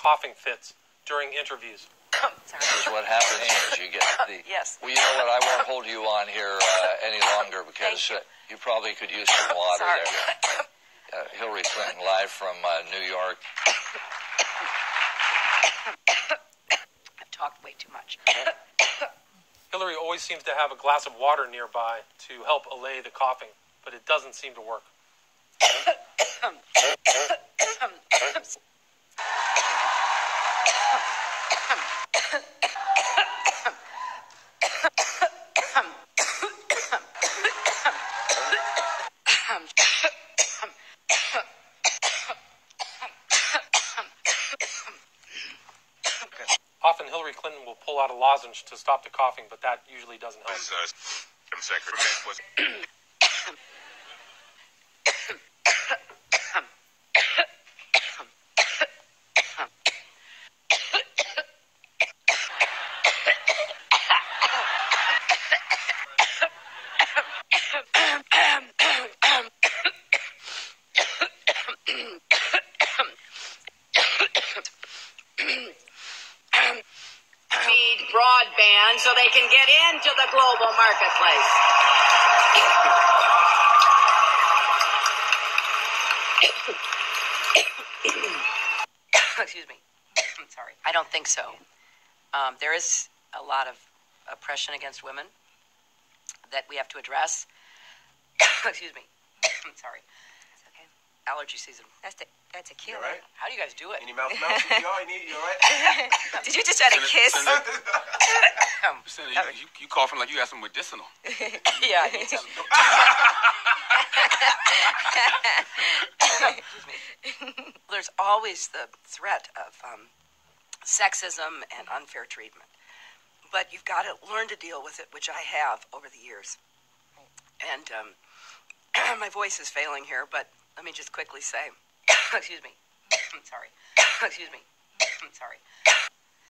coughing fits during interviews. Sorry. This is what happens is you get the. Yes. Well, you know what? I won't hold you on here uh, any longer because you. uh, you probably could use some water Sorry. there. Uh, Hillary Clinton live from uh, New York. I've talked way too much. Hillary always seems to have a glass of water nearby to help allay the coughing, but it doesn't seem to work. Often Hillary Clinton will pull out a lozenge to stop the coughing, but that usually doesn't help. Need broadband so they can get into the global marketplace. Excuse me. I'm sorry. I don't think so. Um, there is a lot of oppression against women that we have to address. Excuse me. I'm sorry. It's okay. Allergy season. That's the, that's a You killer. all right? How do you guys do it? Any mouth mouth CPR? You need you all right? Did you just try to kiss? Senator, you, you, you coughing like you got some medicinal. yeah, I need some. There's always the threat of um, sexism and unfair treatment. But you've got to learn to deal with it, which I have over the years. And um, my voice is failing here, but let me just quickly say, excuse me, I'm sorry, excuse me, I'm sorry.